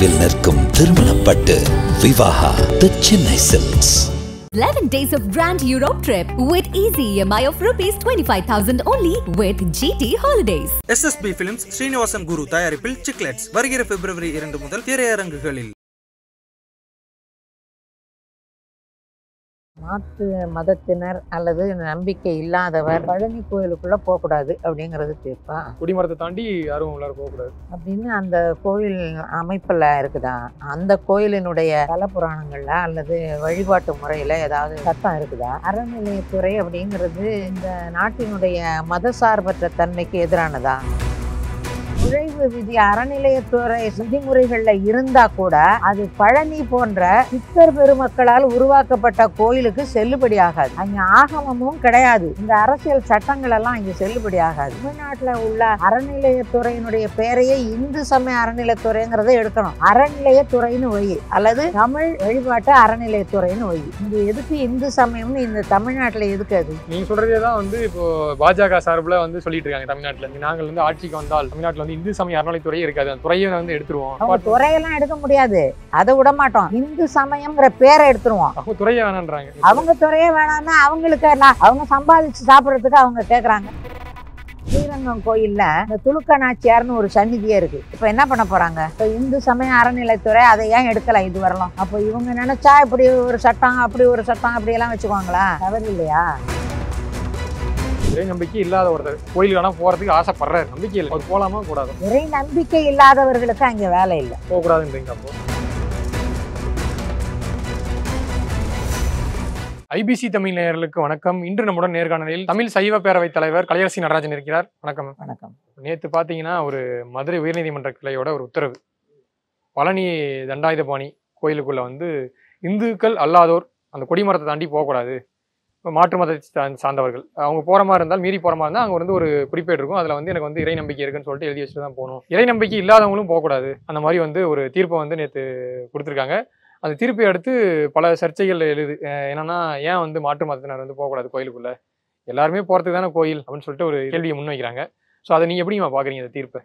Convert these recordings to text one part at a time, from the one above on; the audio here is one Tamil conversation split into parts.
தொலைவில் நிற்கும் திருமணப்பட்டு Vivaha the Chennai silks 11 days of Grand Europe trip with easy EMI of rupees 25,000 only with GT Holidays. SSP films Srinivasan Guru தயாரிப்பில் சிக்லெட்ஸ் வருகிற பிப்ரவரி இரண்டு முதல் திரையரங்குகளில். மாற்று மதத்தினர் அல்லது நம்பிக்கை இல்லாதவர் பழனி கோயிலுக்குள்ள போகக்கூடாது அப்படிங்கிறது தீர்ப்பா? குடிமரத்தை தாண்டி யாரும் உள்ளார போகக்கூடாது. அப்படின்னு அந்த கோயில் அமைப்புல இருக்குதா? அந்த கோயிலினுடைய தல புராணங்கள்ல அல்லது வழிபாட்டு முறையில ஏதாவது சட்டம் இருக்குதா? அறநிலையத்துறை அப்படிங்கிறது இந்த நாட்டினுடைய மதசார்பற்ற தன்மைக்கு எதிரானதா? நுழைவு விதி அறநிலையத்துறை விதிமுறைகள்ல இருந்தா கூட அது பழனி போன்ற சித்தர் பெருமக்களால் உருவாக்கப்பட்ட கோயிலுக்கு செல்லுபடி ஆகாது. அங்க ஆகமமும் கிடையாது. இந்த அரசியல் சட்டங்கள் எல்லாம் இங்க செல்லுபடி ஆகாது. தமிழ்நாட்டுல உள்ள அறநிலையத்துறையினுடைய பெயரையே இந்து சமய அறநிலையத்துறைங்கிறத எடுக்கணும். அறநிலையத்துறைன்னு ஒய். அல்லது தமிழ் வழிபாட்டு அறநிலையத்துறைன்னு ஒய். இங்க எதுக்கு இந்து சமயம்னு இந்த தமிழ்நாட்டுல எதுக்கு அது? நீங்க சொல்றதே தான் வந்து இப்போ பாஜக சார்பில் வந்து சொல்லிட்டு இருக்காங்க தமிழ்நாட்டுல நாங்கள் வந்து ஆட்சிக்கு வந்தால் தமிழ்நாட்டுல வந்து இந்து சமய அறநிலைத்துறையே இருக்காது. அந்த துறையை வந்து எடுத்துருவோம். துறையெல்லாம் எடுக்க முடியாது. அதை விட மாட்டோம். இந்து சமயம்ங்கிற பேரை எடுத்துருவோம். அவங்க துறையே வேணான்றாங்க. அவங்க துறையே வேணாம்னா அவங்களுக்கு அவங்க சம்பாதிச்சு சாப்பிட்றதுக்கு அவங்க கேட்குறாங்க ஸ்ரீரங்கம் கோயில்ல இந்த துலுக்க நாச்சியார்னு ஒரு சந்நிதியே இருக்கு. இப்ப என்ன பண்ண போறாங்க? இப்ப இந்து சமய அறநிலைத்துறை அதை ஏன் எடுக்கல இது வரலாம் அப்போ இவங்க நினைச்சா இப்படி ஒரு சட்டம் அப்படி ஒரு சட்டம் அப்படி எல்லாம் வச்சுக்குவாங்களா? தவறு இல்லையா இறை நம்பிக்கை இல்லாத ஒருத்தர் கோயிலுக்கு வேணா போறதுக்கு ஆசைப்படுறாரு. நம்பிக்கை இல்லை. அவர் போலாமா? கூடாது இறை நம்பிக்கை இல்லாதவர்களுக்கு அங்க வேலை இல்லை. போகக்கூடாதுன்றீங்க அப்போ? ஐபிசி தமிழ் நேயர்களுக்கு வணக்கம். இன்று நம்முடன் நேர்காணலில் தமிழ் சைவ பேரவைத் தலைவர் கலையரசி நடராஜன் இருக்கிறார். வணக்கம். வணக்கம். நேற்று பார்த்தீங்கன்னா ஒரு மதுரை உயர்நீதிமன்ற கிளையோட ஒரு உத்தரவு. பழனி தண்டாயுதபாணி கோயிலுக்குள்ள வந்து இந்துக்கள் அல்லாதோர் அந்த கொடிமரத்தை தாண்டி போகக்கூடாது. மாற்று மதத்தை சார்ந்தவர்கள். அவங்க போகிற மாதிரி இருந்தால் மீறி போகிற மாதிரி இருந்தால் அங்கே வந்து ஒரு குறிப்பேடு இருக்கும். அதில் வந்து எனக்கு வந்து இறை நம்பிக்கை இருக்குன்னு சொல்லிட்டு எழுதி வச்சுட்டு தான் போகணும். இறை நம்பிக்கை இல்லாதவங்களும் போகக்கூடாது. அந்த மாதிரி வந்து ஒரு தீர்ப்பை வந்து நேற்று கொடுத்துருக்காங்க. அந்த தீர்ப்பை அடுத்து பல சர்ச்சைகள் எழுது என்னன்னா ஏன் வந்து மாற்று மதத்தினர் வந்து போகக்கூடாது கோயிலுக்குள்ள? எல்லாருமே போகிறதுக்கு தானே கோயில்? அப்படின்னு சொல்லிட்டு ஒரு கேள்வியை முன்வைக்கிறாங்க. ஸோ அதை நீங்கள் எப்படிமா பார்க்குறீங்க இந்த தீர்ப்பை?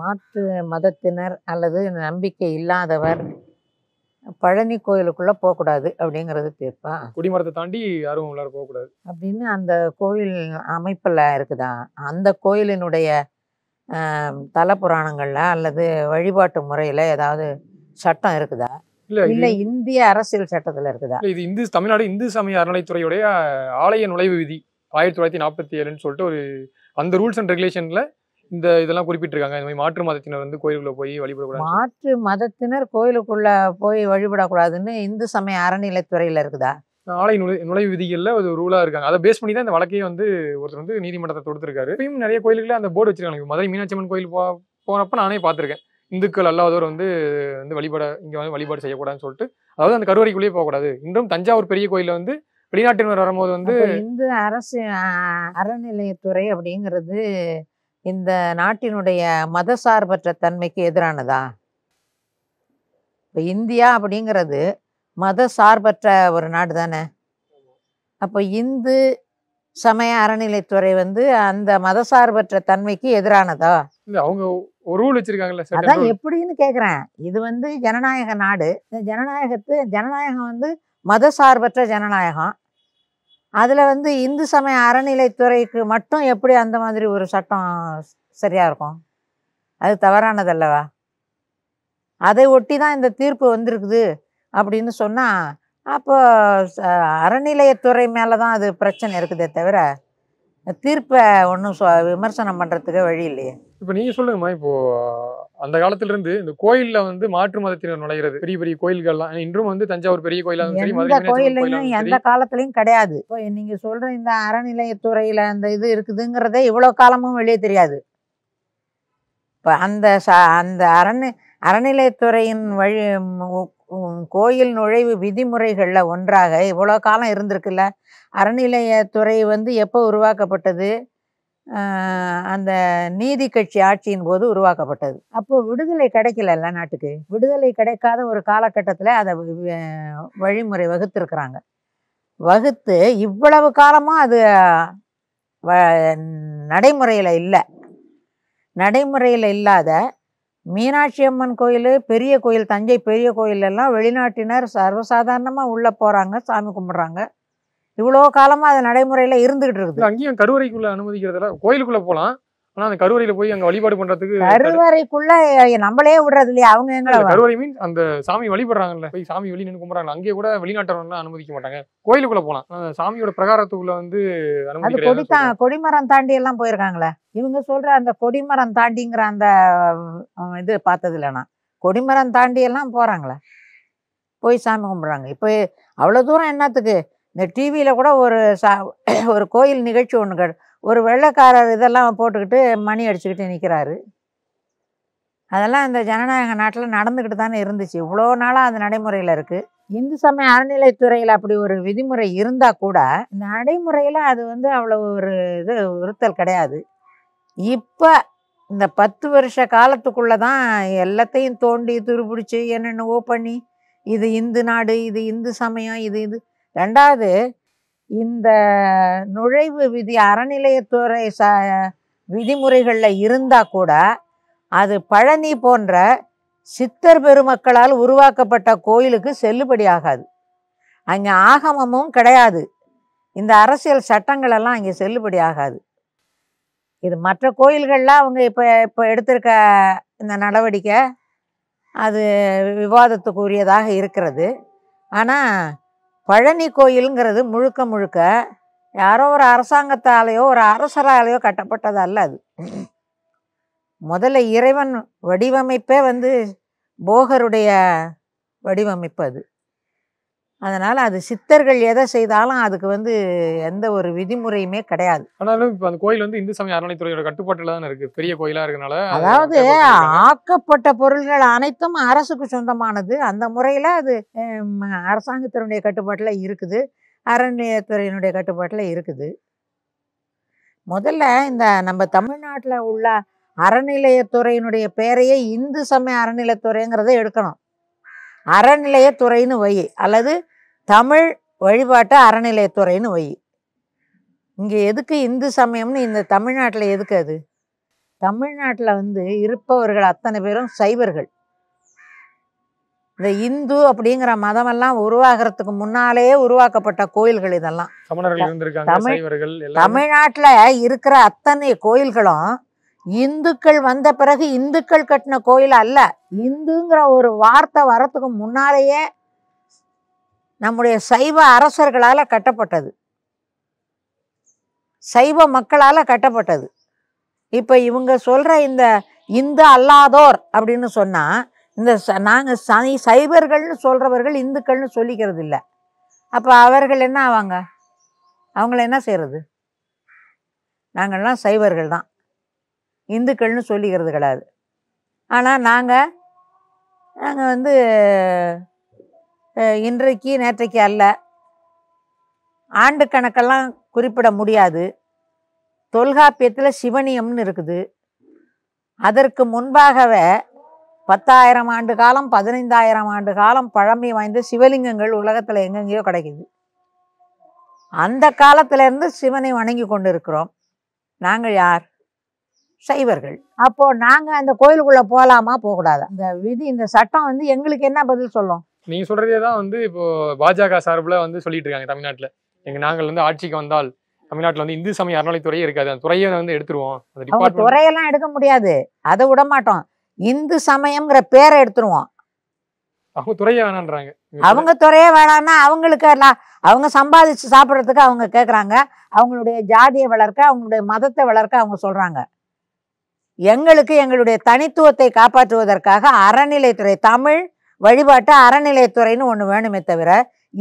மாற்று மதத்தினர் அல்லது நம்பிக்கை இல்லாதவர் பழனி கோயிலுக்குள்ள போகக்கூடாது அப்படிங்கிறது தீர்ப்பா? குடிமரத்தை தாண்டி யாரும் உள்ளார போகக்கூடாது. அப்படின்னு அந்த கோயில் அமைப்பில் இருக்குதா? அந்த கோயிலினுடைய தல புராணங்கள்ல அல்லது வழிபாட்டு முறையில் ஏதாவது சட்டம் இருக்குதா? இல்லை இல்லை இந்திய அரசியல் சட்டத்தில் இருக்குதா? இது இந்து தமிழ்நாடு இந்து சமய அறநிலைத்துறையுடைய ஆலய நுழைவு விதி ஆயிரத்தி தொள்ளாயிரத்தி நாற்பத்தி ஏழுன்னு சொல்லிட்டு ஒரு அந்த ரூல்ஸ் அண்ட் ரெகுலேஷன்ல இந்த இதெல்லாம் குறிப்பிட்டிருக்காங்க. இந்த மாதிரி மாற்று மதத்தினர் வந்து கோயிலுக்குள்ள போய் வழிபடக்கூடாது மாற்று மதத்தினர் கோயிலுக்குள்ள போய் வழிபடக்கூடாதுன்னு இந்து சமய அறநிலைத்துறையில் இருக்குதா? ஆலய நுழை நுழைவு விதிகள்ல ஒரு ரூலா இருக்காங்க. அதை பேஸ் பண்ணி தான் இந்த வழக்கையே வந்து ஒருத்தர் வந்து நீதிமன்றத்தை தொடுத்திருக்காரு. இப்பயும் நிறைய கோயிலுக்குள்ள அந்த போர்டு வச்சிருக்காங்க. மதுரை மீனாட்சி அம்மன் கோயில் போ போனப்ப நானே பார்த்திருக்கேன். இந்துக்கள் அல்லாதவர் வந்து வந்து வழிபட இங்க வந்து வழிபாடு செய்யக்கூடாதுன்னு சொல்லிட்டு. அதாவது அந்த கருவறைக்குள்ளேயே போகக்கூடாது. இன்றும் தஞ்சாவூர் பெரிய கோயில்ல வந்து வெளிநாட்டினர் வரும்போது வந்து இந்து அரசு அறநிலையத்துறை அப்படிங்கிறது இந்த நாட்டினுடைய மதசார்பற்ற தன்மைக்கு எதிரானதா? இப்போ இந்தியா அப்படிங்கிறது மத சார்பற்ற ஒரு நாடு தானே? அப்போ இந்து சமய அறநிலைத்துறை வந்து அந்த மதசார்பற்ற தன்மைக்கு எதிரானதா? அவங்க ஒரு ரூல் வச்சிருக்காங்கல்ல அதான். எப்படின்னு கேட்குறேன் இது வந்து ஜனநாயக நாடு. இந்த ஜனநாயகத்து ஜனநாயகம் வந்து மதசார்பற்ற ஜனநாயகம். அதில் வந்து இந்து சமய அறநிலைத்துறைக்கு மட்டும் எப்படி அந்த மாதிரி ஒரு சட்டம் சரியாக இருக்கும்? அது தவறானதல்லவா? அதை ஒட்டி தான் இந்த தீர்ப்பு வந்திருக்குது அப்படின்னு சொன்னால் அப்போ அறநிலையத்துறை மேலே தான் அது பிரச்சனை இருக்குதே தவிர தீர்ப்பை ஒன்றும் விமர்சனம் பண்ணுறதுக்கு வழி இல்லையே. இப்போ நீங்கள் சொல்லுங்கம்மா இப்போது அந்த காலத்துல இருந்து இந்த கோயில்ல வந்து மாற்று மதத்தினர் நுழைகிறது பெரிய பெரிய கோயில்கள்லாம். இன்றும் வந்து தஞ்சாவூர் பெரிய கோயிலா சரி மதுரை கோயில்லையும் எந்த காலத்துலயும் கிடையாது. நீங்க சொல்ற இந்த அறநிலையத்துறையில அந்த இது இருக்குதுங்கிறதே இவ்வளவு காலமும் வெளியே தெரியாது. இப்போ அந்த ச அந்த அரணி அறநிலையத்துறையின் வழி கோயில் நுழைவு விதிமுறைகளில் ஒன்றாக இவ்வளோ காலம் இருந்திருக்குல்ல. அறநிலையத்துறை வந்து எப்போ உருவாக்கப்பட்டது? அந்த நீதி கட்சி ஆட்சியின் போது உருவாக்கப்பட்டது. அப்போ விடுதலை கிடைக்கலல்ல நாட்டுக்கு. விடுதலை கிடைக்காத ஒரு காலகட்டத்தில் அதை வழிமுறை வகுத்திருக்கிறாங்க. வகுத்து இவ்வளவு காலமாக அது வ நடைமுறையில் இல்லை. நடைமுறையில் இல்லாத மீனாட்சி அம்மன் கோயில் பெரிய கோயில் தஞ்சை பெரிய கோயிலெல்லாம் வெளிநாட்டினர் சர்வசாதாரணமாக உள்ளே போகிறாங்க சாமி கும்பிட்றாங்க. இவ்வளோ காலமாக அது நடைமுறையில் இருந்துகிட்டு இருக்குது. அங்கேயும் கருவறைக்குள்ள அனுமதிக்கிறதுல கோயிலுக்குள்ள போலாம். ஆனா அந்த கருவறையில போய் அங்க வழிபாடு பண்றதுக்கு கருவறைக்குள்ள நம்மளே விடுறது இல்லையா? அவங்க எங்களை கருவறை மீன் அந்த சாமி வழிபடுறாங்கல்ல போய் சாமி வெளிய நின்று கும்பிடுறாங்க அங்கேயே கூட வெளிநாட்டவர்கள் அனுமதிக்க மாட்டாங்க. கோயிலுக்குள்ள போலாம். ஆனா சாமியோட பிரகாரத்துக்குள்ள வந்து அது கொடி தான் கொடிமரம் தாண்டி எல்லாம் போயிருக்காங்களே. இவங்க சொல்ற அந்த கொடிமரம் தாண்டிங்கிற அந்த இது பார்த்தது இல்ல நான். கொடிமரம் தாண்டி எல்லாம் போறாங்களே. போய் சாமி கும்பிட்றாங்க. இப்போ அவ்வளோ தூரம் என்னத்துக்கு? இந்த டிவியில் கூட ஒரு சா ஒரு கோயில் நிகழ்ச்சி ஒன்று கே ஒரு வெள்ளைக்காரர் இதெல்லாம் போட்டுக்கிட்டு மணி அடிச்சுக்கிட்டு நிற்கிறாரு அதெல்லாம் இந்த ஜனநாயக நாட்டில் நடந்துக்கிட்டு தானே இருந்துச்சு. இவ்வளோ நாளாக அந்த நடைமுறையில் இருக்குது இந்து சமய அறநிலைத்துறையில் அப்படி ஒரு விதிமுறை இருந்தால் கூட நடைமுறையில் அது வந்து அவ்வளோ ஒரு இது உறுத்தல் கிடையாது. இப்போ இந்த பத்து வருஷ காலத்துக்குள்ளே தான் எல்லாத்தையும் தோண்டி துருபிடிச்சி என்னென்னவோ பண்ணி இது இந்து நாடு இது இந்து சமயம் இது இது ரெண்டாவது இந்த நுழைவு விதி அறநிலையத்துறை ச விதிமுறைகளில் இருந்தால் கூட அது பழனி போன்ற சித்தர் பெருமக்களால் உருவாக்கப்பட்ட கோயிலுக்கு செல்லுபடி ஆகாது. அங்கே ஆகமமும் கிடையாது. இந்த அரசியல் சட்டங்களெல்லாம் அங்கே செல்லுபடி ஆகாது. இது மற்ற கோயில்கள்லாம் அவங்க இப்போ இப்போ எடுத்திருக்க இந்த நடவடிக்கை அது விவாதத்துக்குரியதாக இருக்கிறது. ஆனால் பழனி கோயிலுங்கிறது முழுக்க முழுக்க யாரோ ஒரு அரசாங்கத்தாலேயோ ஒரு அரசராலேயோ கட்டப்பட்டது அல்ல அது. முதல்ல இறைவன் வடிவமைப்பே வந்து போகருடைய வடிவமைப்பு அது. அதனால் அது சித்தர்கள் எதை செய்தாலும் அதுக்கு வந்து எந்த ஒரு விதிமுறையுமே கிடையாது. ஆனாலும் இப்ப அந்த கோயில் வந்து இந்து சமய அறநிலைத்துறையோட கட்டுப்பாட்டுல தானே இருக்கு. பெரிய கோயிலா இருக்கனால அதாவது. ஆக்கப்பட்ட பொருள்கள் அனைத்தும் அரசுக்கு சொந்தமானது. அந்த முறையில் அது அரசாங்கத்தினுடைய கட்டுப்பாட்டில் இருக்குது. அறநிலையத்துறையினுடைய கட்டுப்பாட்டில் இருக்குது. முதல்ல இந்த நம்ம தமிழ்நாட்டில் உள்ள அறநிலையத்துறையினுடைய பெயரையே இந்து சமய அறநிலையத்துறைங்கிறத எடுக்கணும். அறநிலையத்துறைன்னு வை. அல்லது தமிழ் வழிபாட்டு அறநிலையத்துறைன்னு வை. இங்கே எதுக்கு இந்து சமயம்னு இந்த தமிழ்நாட்டில் எதுக்கு அது? தமிழ்நாட்டில் வந்து இருப்பவர்கள் அத்தனை பேரும் சைவர்கள். இந்த இந்து அப்படிங்கிற மதமெல்லாம் உருவாகிறதுக்கு முன்னாலேயே உருவாக்கப்பட்ட கோயில்கள் இதெல்லாம். தமிழ்- தமிழ்நாட்டில் இருக்கிற அத்தனை கோயில்களும் இந்துக்கள் வந்த பிறகு இந்துக்கள் கட்டின கோயில் அல்ல. இந்துங்கிற ஒரு வார்த்தை வரத்துக்கு முன்னாலேயே நம்முடைய சைவ அரசர்களால் கட்டப்பட்டது. சைவ மக்களால் கட்டப்பட்டது. இப்போ இவங்க சொல்கிற இந்த இந்து அல்லாதோர் அப்படின்னு சொன்னால் இந்த ச நாங்கள் சனி சைவர்கள்னு சொல்கிறவர்கள் இந்துக்கள்னு சொல்லிக்கிறது இல்லை அப்போ அவர்கள் என்ன ஆவாங்க? அவங்கள என்ன செய்கிறது நாங்கள்லாம் சைவர்கள் தான். இந்துக்கள்னு சொல்லிக்கிறது கிடையாது ஆனால் நாங்கள் நாங்கள் வந்து இன்றைக்கு நேற்றைக்கு அல்ல. ஆண்டு கணக்கெல்லாம் குறிப்பிட முடியாது. தொல்காப்பியத்தில் சிவனியம்னு இருக்குது. அதற்கு முன்பாகவே பத்தாயிரம் ஆண்டு காலம் பதினைந்தாயிரம் ஆண்டு காலம் பழமை வாய்ந்த சிவலிங்கங்கள் உலகத்தில் எங்கெங்கேயோ கிடைக்குது. அந்த காலத்திலேருந்து சிவனை வணங்கி கொண்டு இருக்கிறோம் நாங்கள் யார்? சைவர்கள். அப்போது நாங்கள் அந்த கோயிலுக்குள்ளே போகலாமா போகக்கூடாது. இந்த விதி இந்த சட்டம் வந்து எங்களுக்கு என்ன பதில் சொல்லும்? நீங்க சொல்றதே தான் வந்து இப்போ பாஜக சார்புல வந்து சொல்லிட்டு இருக்காங்க தமிழ்நாட்டுல. எங்க நாங்கள் வந்து ஆட்சிக்கு வந்தால் தமிழ்நாட்டுல வந்து இந்து சமய அறநிலைத்துறையே இருக்காது. அந்த துறையை வந்து எடுத்துருவோம். அந்த துறையெல்லாம் எடுக்க முடியாது. அதை விட மாட்டோம். இந்து சமயம்ங்கிற பேரை எடுத்துருவோம். அவங்க துறையே வேணான்றாங்க. அவங்க துறையே வேணாம்னா அவங்களுக்கு அவங்க சம்பாதிச்சு சாப்பிட்றதுக்கு அவங்க கேட்குறாங்க அவங்களுடைய ஜாதியை வளர்க்க அவங்களுடைய மதத்தை வளர்க்க அவங்க சொல்றாங்க. எங்களுக்கு எங்களுடைய தனித்துவத்தை காப்பாற்றுவதற்காக அறநிலைத்துறை தமிழ் வழிபாட்டு அறநிலையத்துறைன்னு ஒன்று வேணுமே தவிர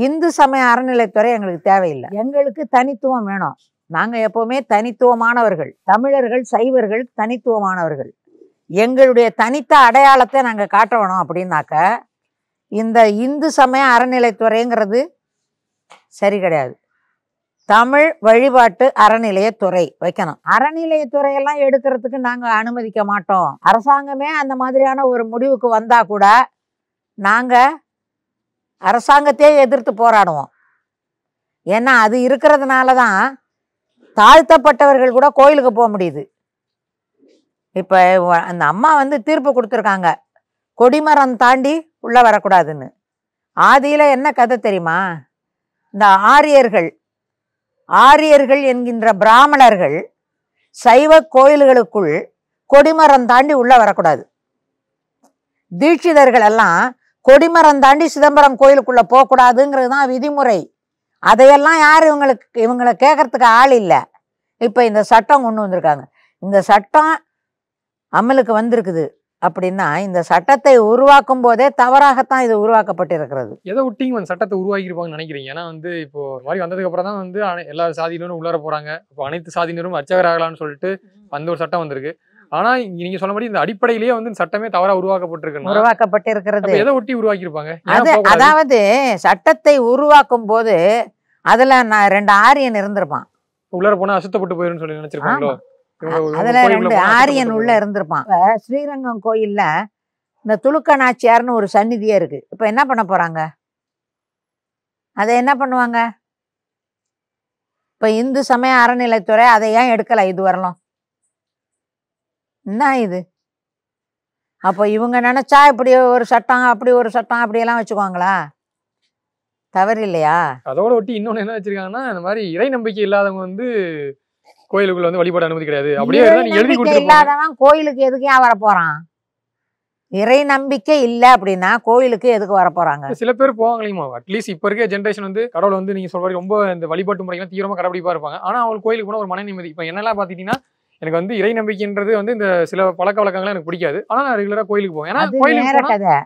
இந்து சமய அறநிலைத்துறை எங்களுக்கு தேவையில்லை. எங்களுக்கு தனித்துவம் வேணும். நாங்கள் எப்போவுமே தனித்துவமானவர்கள். தமிழர்கள் சைவர்கள் தனித்துவமானவர்கள். எங்களுடைய தனித்த அடையாளத்தை நாங்கள் காட்ட வேணும் அப்படின்னாக்க இந்த இந்து சமய அறநிலைத்துறைங்கிறது சரி கிடையாது. தமிழ் வழிபாட்டு அறநிலையத்துறை வைக்கணும். அறநிலையத்துறையெல்லாம் எடுக்கிறதுக்கு நாங்கள் அனுமதிக்க மாட்டோம். அரசாங்கமே அந்த மாதிரியான ஒரு முடிவுக்கு வந்தா கூட நாங்கள் அரசாங்கத்தையே எதிர்த்து போராடுவோம். ஏன்னா அது இருக்கிறதுனால தான் தாழ்த்தப்பட்டவர்கள் கூட கோயிலுக்கு போக முடியுது. இப்போ அந்த அம்மா வந்து தீர்ப்பு கொடுத்துருக்காங்க. கொடிமரம் தாண்டி உள்ளே வரக்கூடாதுன்னு. ஆதியில் என்ன கதை தெரியுமா? இந்த ஆரியர்கள் ஆரியர்கள் என்கின்ற பிராமணர்கள் சைவ கோயில்களுக்குள் கொடிமரம் தாண்டி உள்ளே வரக்கூடாது. தீட்சிதர்கள் எல்லாம் கொடிமரம் தாண்டி சிதம்பரம் கோயிலுக்குள்ளே போகக்கூடாதுங்கிறது தான் விதிமுறை. அதையெல்லாம் யார் இவங்களுக்கு இவங்களை கேட்கறதுக்கு ஆள் இல்லை. இப்போ இந்த சட்டம் கொண்டு வந்திருக்காங்க. இந்த சட்டம் அமலுக்கு வந்திருக்குது அப்படின்னா இந்த சட்டத்தை உருவாக்கும் போதே தவறாகத்தான் இது உருவாக்கப்பட்டிருக்கிறது. எதை ஒட்டிங்க வந்து சட்டத்தை உருவாக்கியிருப்பாங்கன்னு நினைக்கிறீங்க? ஏன்னா வந்து இப்போ மாதிரி வந்ததுக்கு அப்புறம் தான் வந்து எல்லா சாதியினரும் உள்ளார போறாங்க. இப்போ அனைத்து சாதியினரும் அர்ச்சகராகலாம்னு சொல்லிட்டு அந்த ஒரு சட்டம் வந்திருக்கு. ஆனா நீங்க சொன்ன மாதிரி இந்த அடிப்படையிலேயே வந்து சட்டமே தவறா உருவாக்கப்பட்டிருக்குன்னா உருவாக்கப்பட்டிருக்கிறது. அப்ப எதை ஒட்டி அது போகக்கூடாது? அதாவது சட்டத்தை உருவாக்கும் போது அதுல நான் ரெண்டு ஆரியன் இருந்திருப்பான். உள்ளர போனா அசுத்தப்பட்டு போயிருன்னு சொல்லி இவங்க அதுல ரெண்டு ஆரியன் உள்ள இருந்திருப்பான். ஸ்ரீரங்கம் கோயில்ல இந்த துலுக்க நாச்சியார்னு ஒரு சந்நிதியே இருக்கு. இப்ப என்ன பண்ண போறாங்க? அதை என்ன பண்ணுவாங்க? இப்ப இந்து சமய அறநிலைத்துறை அதை ஏன் எடுக்கல இது வரலாம் என்ன இது? அப்போ இவங்க நினைச்சா இப்படி ஒரு சட்டம் அப்படி ஒரு சட்டம் அப்படியெல்லாம் வச்சுக்குவாங்களா? தவறு இல்லையா அதோட ஒட்டி இன்னொன்னு என்ன வச்சிருக்காங்கன்னா இந்த மாதிரி இறை நம்பிக்கை இல்லாதவங்க வந்து கோயிலுக்குள்ள வந்து வழிபாடு அனுமதி கிடையாது. அப்படியே எழுதி இல்லாதவன் கோயிலுக்கு எதுக்கு ஏன் வர போறான் இறை நம்பிக்கை இல்ல அப்படின்னா கோயிலுக்கு எதுக்கு வர போறாங்க சில பேர் போவாங்களேமா அட்லீஸ்ட் இப்ப இருக்க ஜென்ரேஷன் வந்து கடவுள் வந்து நீங்க சொல்ற ரொம்ப இந்த வழிபாட்டு முறைகள்லாம் தீவிரமா கடைபிடிப்பா இருப்பாங்க. ஆனா அவங்க கோயிலுக்கு போனா ஒரு மன நிம்மதி. இப்ப என்னெல்லாம் பாத்துட்டீங்கன்னா எனக்கு வந்து இறை நம்பிக்கைன்றது வந்து இந்த சில பழக்க வழக்கங்கள் எனக்கு பிடிக்காது. ஆனா நான் ரெகுலரா கோயிலுக்கு போவேன். ஏன்னா கோயிலுக்கு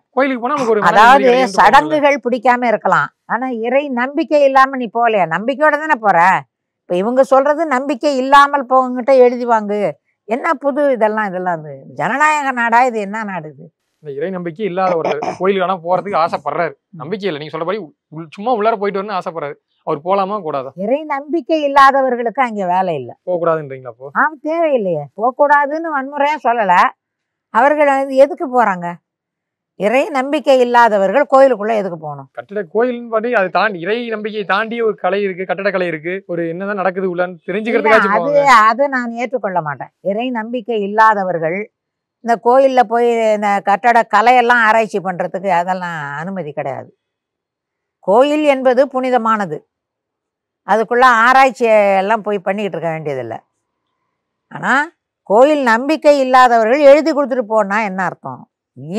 கோயிலுக்கு போனா நமக்கு ஒரு அதாவது. சடங்குகள் பிடிக்காம இருக்கலாம். ஆனா இறை நம்பிக்கை இல்லாம நீ போகலையா? நம்பிக்கையோட தானே போற? இப்ப இவங்க சொல்றது நம்பிக்கை இல்லாமல் போவங்கிட்ட எழுதி வாங்கு. என்ன புது இதெல்லாம் இதெல்லாம் இது ஜனநாயக நாடா? இது என்ன நாடு இது? இந்த இறை நம்பிக்கை இல்லாத ஒரு கோயிலுக்கு ஆனா போறதுக்கு ஆசைப்படுறாரு. நம்பிக்கை இல்லை. நீங்க சொல்ற மாதிரி உள்- சும்மா உள்ளார போயிட்டு வரணும்னு ஆசைப்படுறாரு. அவர் போலாமா கூடாதா? இறை நம்பிக்கை இல்லாதவர்களுக்கு அங்க வேலை இல்லை. போக கூடாதுன்றீங்களா அப்போ? ஆ தேவையில்லையே. போகக்கூடாதுன்னு வன்முறையா சொல்லல. அவர்கள் எதுக்கு போறாங்க? இறை நம்பிக்கை இல்லாதவர்கள் கோயிலுக்குள்ள எதுக்கு போகணும்? கட்டிட கோயில்னு பாட்டி அதை தாண்டி இறை நம்பிக்கையை தாண்டி ஒரு கலை இருக்கு கட்டடக்கலை இருக்கு. ஒரு என்னதான் நடக்குது உள்ளன்னு இல்ல, தெரிஞ்சுக்கிறதுக்காச்சும் அது அதை நான் ஏற்றுக்கொள்ள மாட்டேன். இறை நம்பிக்கை இல்லாதவர்கள் இந்த கோயில்ல போய் இந்த கட்டட கலையெல்லாம் ஆராய்ச்சி பண்றதுக்கு அதெல்லாம் அனுமதி கிடையாது. கோயில் என்பது புனிதமானது. அதுக்குள்ளே ஆராய்ச்சி எல்லாம் போய் பண்ணிக்கிட்டு இருக்க வேண்டியதில்லை. ஆனால் கோயில் நம்பிக்கை இல்லாதவர்கள் எழுதி கொடுத்துட்டு போனால் என்ன அர்த்தம்?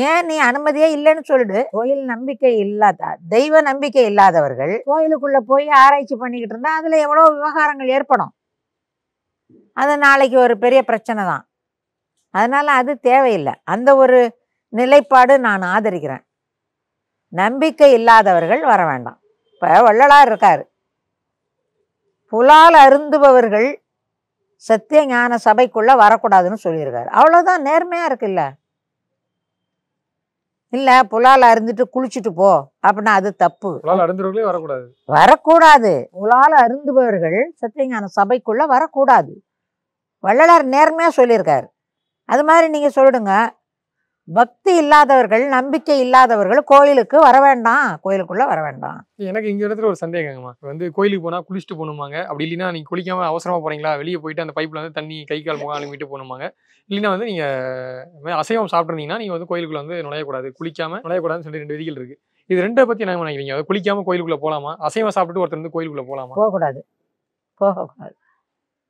ஏன் நீ அனுமதியே இல்லைன்னு சொல்லிடு. கோயில் நம்பிக்கை இல்லாத தெய்வ நம்பிக்கை இல்லாதவர்கள் கோயிலுக்குள்ள போய் ஆராய்ச்சி பண்ணிக்கிட்டு இருந்தா அதுல எவ்வளோ விவகாரங்கள் ஏற்படும்? அது நாளைக்கு ஒரு பெரிய பிரச்சனை தான். அதனால அது தேவையில்லை. அந்த ஒரு நிலைப்பாடு நான் ஆதரிக்கிறேன். நம்பிக்கை இல்லாதவர்கள் வர வேண்டாம். இப்போ வள்ளலார் இருக்காரு. புலால் அருந்துபவர்கள் சத்திய ஞான சபைக்குள்ள வரக்கூடாதுன்னு சொல்லியிருக்காரு. அவ்வளோதான் நேர்மையா இருக்குல்ல? இல்ல புலால் அருந்துட்டு குளிச்சுட்டு போ அப்படின்னா அது தப்பு. வரக்கூடாது. வரக்கூடாது. புலால் அருந்துபவர்கள் சத்தியஞான சபைக்குள்ள வரக்கூடாது. வள்ளலார் நேர்மையா சொல்லியிருக்காரு. அது மாதிரி நீங்க சொல்லிடுங்க பக்தி இல்லாதவர்கள் நம்பிக்கை இல்லாதவர்கள் கோயிலுக்கு வர வேண்டாம். கோயிலுக்குள்ள வர வேண்டாம். எனக்கு இங்க இடத்துல ஒரு சந்தேகங்கம்மா. வந்து கோயிலுக்கு போனா குளிச்சுட்டு போகணுமாங்க. அப்படி இல்லைன்னா நீங்க குளிக்காம அவசரமா போறீங்களா? வெளியே போயிட்டு அந்த பைப்ல வந்து தண்ணி கை கால் முகம் அழுமிட்டு போகணுமாங்க. இல்லைன்னா வந்து நீங்க அசைவம் சாப்பிட்றீங்கன்னா நீங்க வந்து கோயிலுக்குள்ள வந்து நுழையக்கூடாது. குளிக்காம நுழையக்கூடாதுன்னு சொல்லி ரெண்டு விதிகள் இருக்கு. இது ரெண்டை பத்தி என்ன நினைக்கிறீங்க? குளிக்காம கோயிலுக்குள்ள போலாமா அசைவம் சாப்பிட்டு ஒருத்தர் வந்து கோயிலுக்குள்ள போலாமா போகக்கூடாது. போகக்கூடாது.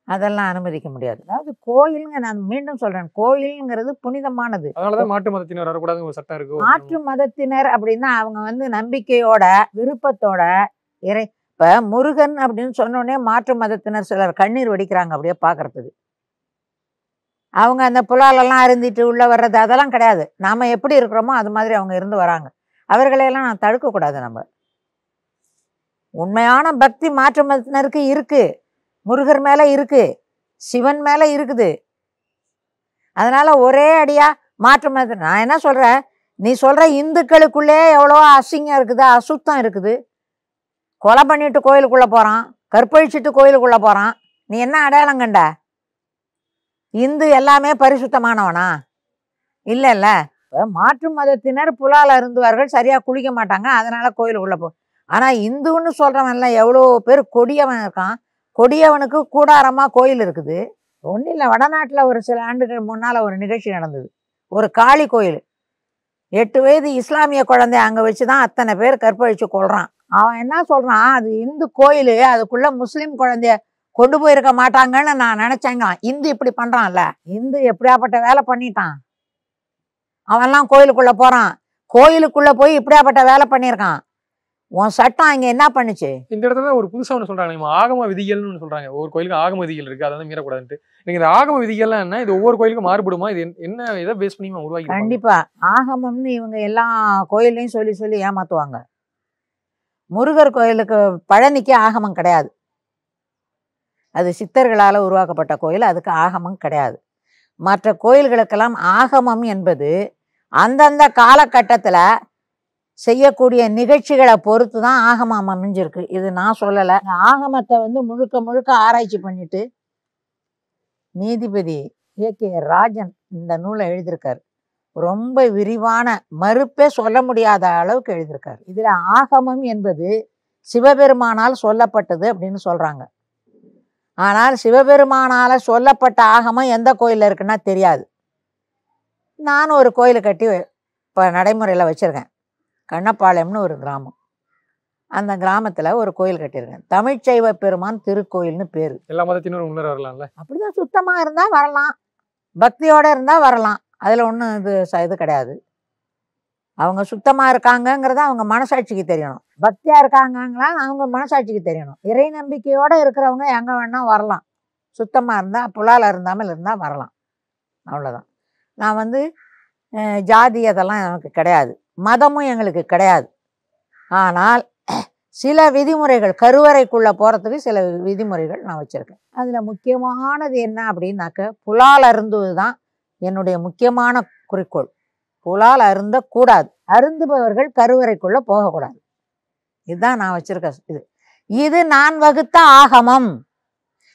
அதெல்லாம் அனுமதிக்க முடியாது. அதாவது கோயிலுங்க நான் மீண்டும் சொல்றேன் கோயிலுங்கிறது புனிதமானது. அதனாலதான் மாட்டு மதத்தினர் வரக்கூடாதுன்னு ஒரு சட்டம் இருக்கு. மாற்று மதத்தினர் அப்படின்னா அவங்க வந்து நம்பிக்கையோட விருப்பத்தோட இறை இப்ப முருகன் அப்படின்னு சொன்ன உடனே மாற்று மதத்தினர் சிலர் கண்ணீர் வடிக்கிறாங்க அப்படியே பார்க்கறதுக்கு அவங்க அந்த புலாலெல்லாம் அருந்திட்டு உள்ள வர்றது அதெல்லாம் கிடையாது. நாம எப்படி இருக்கிறோமோ அது மாதிரி அவங்க இருந்து வராங்க. அவர்களையெல்லாம் நான் தடுக்கக்கூடாது நம்ம. உண்மையான பக்தி மாற்று மதத்தினருக்கு இருக்கு. முருகர் மேலே இருக்குது சிவன் மேலே இருக்குது. அதனால் ஒரே அடியாக மாற்று நான் என்ன சொல்கிறேன் நீ சொல்கிற இந்துக்களுக்குள்ளே எவ்வளோ அசிங்கம் இருக்குது அசுத்தம் இருக்குது. கொலை பண்ணிட்டு கோயிலுக்குள்ளே போகிறான் கற்பழிச்சிட்டு கோயிலுக்குள்ளே போகிறான் நீ என்ன அடையாளம் கண்ட? இந்து எல்லாமே பரிசுத்தமானவனா? இல்லை இல்லை மாற்று மதத்தினர் புலால் அருந்துவார்கள் சரியாக குளிக்க மாட்டாங்க அதனால் கோயிலுக்குள்ளே போ ஆனால் இந்துன்னு சொல்றவன்ல எவ்வளோ பேர் கொடியவன் இருக்கான். கொடியவனுக்கு கூடாரமாக கோயில் இருக்குது. ஒன்றும் இல்லை வடநாட்டில் ஒரு சில ஆண்டுகள் முன்னால் ஒரு நிகழ்ச்சி நடந்தது. ஒரு காளி கோயில். எட்டு வயது இஸ்லாமிய குழந்தை அங்கே வச்சு தான் அத்தனை பேர் கற்பழிச்சு கொள்கிறான் அவன் என்ன சொல்கிறான் அது இந்து கோயில் அதுக்குள்ளே முஸ்லீம் குழந்தைய கொண்டு போயிருக்க மாட்டாங்கன்னு நான் நினச்சேங்க. இந்து இப்படி பண்ணுறான்ல இந்து எப்படியாப்பட்ட வேலை பண்ணிட்டான்? அவன்லாம் கோயிலுக்குள்ளே போகிறான் கோயிலுக்குள்ளே போய் இப்படியாப்பட்ட வேலை பண்ணியிருக்கான். உன் சட்டம் அங்க என்ன பண்ணுச்சு? இந்த இடத்துல ஒரு புதுசா ஒன்று சொல்றாங்க. நம்ம ஆகம விதிகள்னு ஒண்ணு சொல்றாங்க. ஒவ்வொரு கோயிலுக்கு ஆகம விதிகள் இருக்கு. அதை வந்து மீறக்கூடாதுன்ட்டு. நீங்க இந்த ஆகம விதிகள்லாம் என்ன? இது ஒவ்வொரு கோயிலுக்கும் மாறுபடுமா? இது என்ன- இதை பேஸ் பண்ணி உருவாக்கி கண்டிப்பா. ஆகமம்னு இவங்க எல்லா கோயில்லையும் சொல்லி சொல்லி ஏமாத்துவாங்க. முருகர் கோயிலுக்கு பழனிக்கு ஆகமம் கிடையாது. அது சித்தர்களால் உருவாக்கப்பட்ட கோயில். அதுக்கு ஆகமம் கிடையாது. மற்ற கோயில்களுக்கெல்லாம் ஆகமம் என்பது அந்தந்த காலகட்டத்தில் செய்யக்கூடிய நிகழ்ச்சிகளை பொறுத்து தான் ஆகமம் அமைஞ்சிருக்கு. இது நான் சொல்லலை. ஆகமத்தை வந்து முழுக்க முழுக்க ஆராய்ச்சி பண்ணிட்டு நீதிபதி ஏ. கே. ராஜன் இந்த நூலை எழுதியிருக்காரு. ரொம்ப விரிவான மறுப்பே சொல்ல முடியாத அளவுக்கு எழுதியிருக்காரு. இதில் ஆகமம் என்பது சிவபெருமானால் சொல்லப்பட்டது அப்படின்னு சொல்கிறாங்க ஆனால் சிவபெருமானால் சொல்லப்பட்ட ஆகமம் எந்த கோயிலில் இருக்குன்னா தெரியாது. நான் ஒரு கோயில் கட்டி இப்போ நடைமுறையில் வச்சுருக்கேன். கண்ணப்பாளையம்னு ஒரு கிராமம். அந்த கிராமத்தில் ஒரு கோயில் கட்டியிருக்கேன் தமிழ்ச்சைவ பெருமான் திருக்கோயில்னு பேர். எல்லா மதத்தினரும் முன்னேற வரலாம்ல? அப்படிதான் சுத்தமாக இருந்தால் வரலாம். பக்தியோடு இருந்தால் வரலாம். அதில் ஒன்றும் இது ச- இது கிடையாது. அவங்க சுத்தமாக இருக்காங்கங்கிறத அவங்க மனசாட்சிக்கு தெரியணும். பக்தியாக இருக்காங்கங்களா அவங்க மனசாட்சிக்கு தெரியணும். இறை நம்பிக்கையோடு இருக்கிறவங்க எங்கே வேணால் வரலாம். சுத்தமாக இருந்தால் புலால் இருந்தாமல் இருந்தால் வரலாம். அவ்வளோதான் நான் வந்து ஜாதி அதெல்லாம் எனக்கு கிடையாது. மதமும் எங்களுக்கு கிடையாது. ஆனால் சில விதிமுறைகள் கருவறைக்குள்ளே போகிறதுக்கு சில விதிமுறைகள் நான் வச்சுருக்கேன். அதில் முக்கியமானது என்ன அப்படின்னாக்க புலால் அருந்துவது தான் என்னுடைய முக்கியமான குறிக்கோள். புலால் அருந்தக்கூடாது. அருந்துபவர்கள் கருவறைக்குள்ளே போகக்கூடாது. இதுதான் நான் வச்சுருக்க இது. இது நான் வகுத்த ஆகமம்.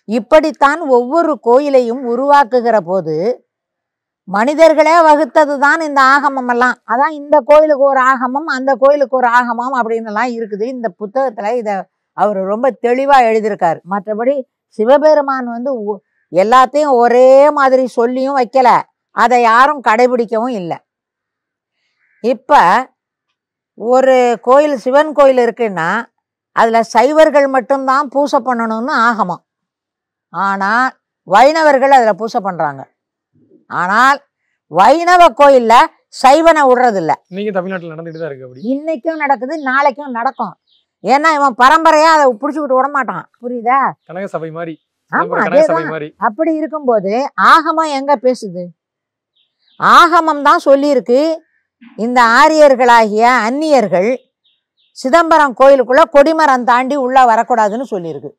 இப்படித்தான் ஒவ்வொரு கோயிலையும் உருவாக்குகிற போது மனிதர்களே வகுத்தது தான் இந்த ஆகமம் எல்லாம். அதான் இந்த கோயிலுக்கு ஒரு ஆகமம் அந்த கோயிலுக்கு ஒரு ஆகமம் அப்படின்னு எல்லாம் இருக்குது. இந்த புத்தகத்தில் இதை அவர் ரொம்ப தெளிவாக எழுதியிருக்காரு. மற்றபடி சிவபெருமான் வந்து எல்லாத்தையும் ஒரே மாதிரி சொல்லியும் வைக்கல. அதை யாரும் கடைபிடிக்கவும் இல்லை. இப்போ ஒரு கோயில் சிவன் கோயில் இருக்குன்னா அதில் சைவர்கள் மட்டும்தான் பூசை பண்ணணும்னு ஆகமம். ஆனால் வைணவர்கள் அதில் பூசை பண்ணுறாங்க ஆனால் வைணவ கோயில்ல சைவனை விடுறதில்ல. இன்னைக்கு தமிழ்நாட்டுல நடந்துட்டு தான் இருக்கு அப்படி. இன்னைக்கும் நடக்குது நாளைக்கும் நடக்கும். ஏன்னா இவன் பரம்பரையா அதை பிடிச்சிக்கிட்டு விட மாட்டான். புரியுதா? கனக சபை ஆமா அதேதான். மாதிரி அப்படி இருக்கும்போது ஆகமம் எங்க பேசுது? ஆகமம் தான் சொல்லியிருக்கு. இந்த ஆரியர்களாகிய அந்நியர்கள் சிதம்பரம் கோயிலுக்குள்ள கொடிமரம் தாண்டி உள்ள வரக்கூடாதுன்னு சொல்லியிருக்கு.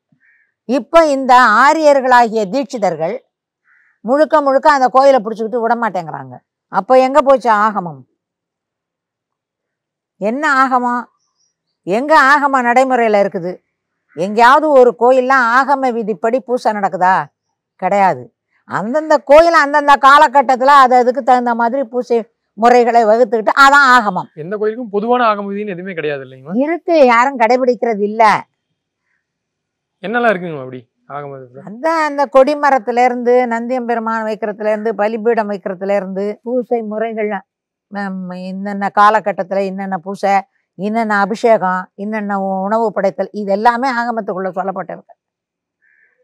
இப்போ இந்த ஆரியர்களாகிய தீட்சிதர்கள் முழுக்க முழுக்க அந்த கோயிலை பிடிச்சிக்கிட்டு விட மாட்டேங்கிறாங்க அப்போ எங்க போச்சு ஆகமம்? என்ன ஆகமம் எங்க ஆகம நடைமுறையில் இருக்குது? எங்கேயாவது ஒரு கோயில்லாம் ஆகம விதிப்படி பூசை நடக்குதா? கிடையாது. அந்தந்த கோயில் அந்தந்த காலகட்டத்தில் அது அதுக்கு தகுந்த மாதிரி பூசை முறைகளை வகுத்துக்கிட்டு அதான் ஆகமம். எந்த கோயிலுக்கும் பொதுவான ஆகம விதின்னு எதுவுமே கிடையாது இல்லைங்களா? இருக்கு யாரும் கடைபிடிக்கிறது இல்ல. என்னெல்லாம் இருக்குங்க அப்படி? அந்த அந்த கொடிமரத்துல இருந்து நந்தியம்பெருமான் வைக்கிறதுல இருந்து பலிபீடம் வைக்கிறதுல இருந்து பூசை முறைகள் என்னென்ன காலகட்டத்தில் காலகட்டத்துல இன்னென்ன பூசை என்னென்ன அபிஷேகம் இன்னென்ன உணவு படைத்தல் இது எல்லாமே ஆகமத்துக்குள்ள சொல்லப்பட்டிருக்கு.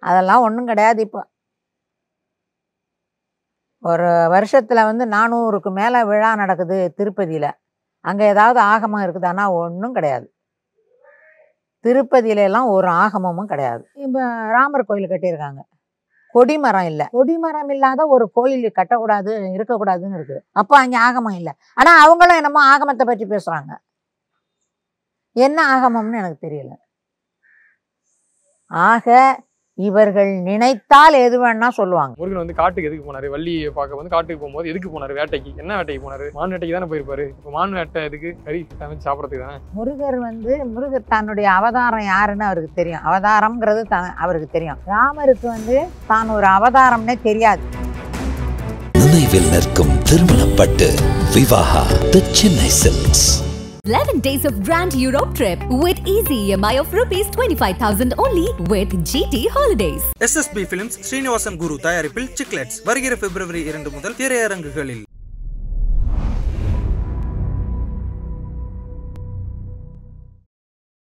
அதெல்லாம் ஒன்றும் கிடையாது இப்போ. ஒரு வருஷத்துல வந்து நானூறுக்கு மேல விழா நடக்குது திருப்பதியில. அங்க ஏதாவது ஆகமம் இருக்குதானா ஒன்றும் கிடையாது. திருப்பதியில எல்லாம் ஒரு ஆகமமும் கிடையாது. இப்போ ராமர் கோயில் கட்டியிருக்காங்க. கொடிமரம் இல்லை. கொடிமரம் இல்லாத ஒரு கோயில் கட்டக்கூடாது இருக்கக்கூடாதுன்னு இருக்கு. அப்போ அங்கே ஆகமம் இல்லை. ஆனா அவங்களும் என்னமோ ஆகமத்தை பற்றி பேசுறாங்க. என்ன ஆகமம்னு எனக்கு தெரியல. ஆக இவர்கள் நினைத்தால் எது வேணா சொல்லுவாங்க. முருகன் வந்து காட்டுக்கு எதுக்கு போனாரு? வள்ளியை பார்க்க வந்து காட்டுக்கு போகும்போது எதுக்கு போனாரு? வேட்டைக்கு. என்ன வேட்டைக்கு போனாரு? மான் வேட்டைக்கு தானே போயிருப்பாரு. இப்போ மான் வேட்டை எதுக்கு? கறி சமைச்சு சாப்பிட்றதுக்கு தானே. முருகர் வந்து முருகர் தன்னுடைய அவதாரம் யாருன்னு அவருக்கு தெரியும். அவதாரம்ங்கிறது த அவருக்கு தெரியும். ராமருக்கு வந்து தான் ஒரு அவதாரம்னே தெரியாது. நினைவில் நிற்கும் திருமணப்பட்டு Vivaha the Chennai silks 11 days of grand Europe trip with easy EMI of rupees 25,000 only with GT Holidays. SSB Films Srinivasan Guru தயாரிப்பில் சிக்லெட்ஸ் வருகிற பிப்ரவரி இரண்டு முதல் திரையரங்குகளில்